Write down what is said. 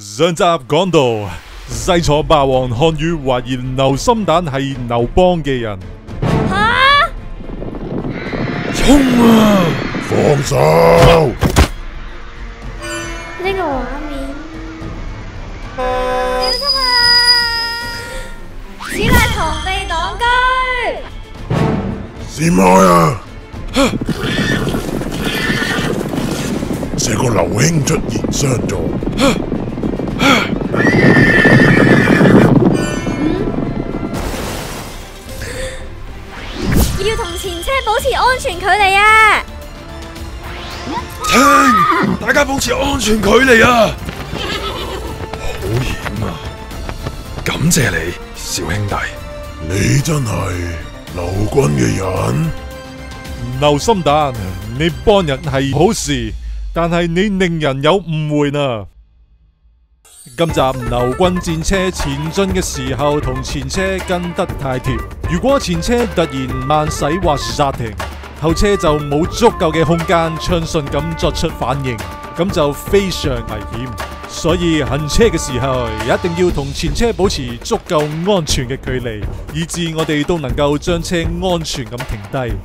上集讲到西楚霸王项羽怀疑刘心蛋系刘邦嘅人。吓！冲啊！放手！呢个画面，小七啊！此乃同地党居，是咪啊？这个刘兄出现相助。要同前车保持安全距离啊！停，大家保持安全距离啊！好险啊！感谢你，小兄弟，你真系刘军嘅人。刘心蛋，你帮人系好事，但系你令人有误会啊！今集牛军战车前进嘅时候，同前车跟得太贴。如果前车突然慢驶或刹停，后车就冇足够嘅空间畅顺咁作出反应，咁就非常危险。所以行车嘅时候，一定要同前车保持足够安全嘅距离，以致我哋都能够将车安全咁停低。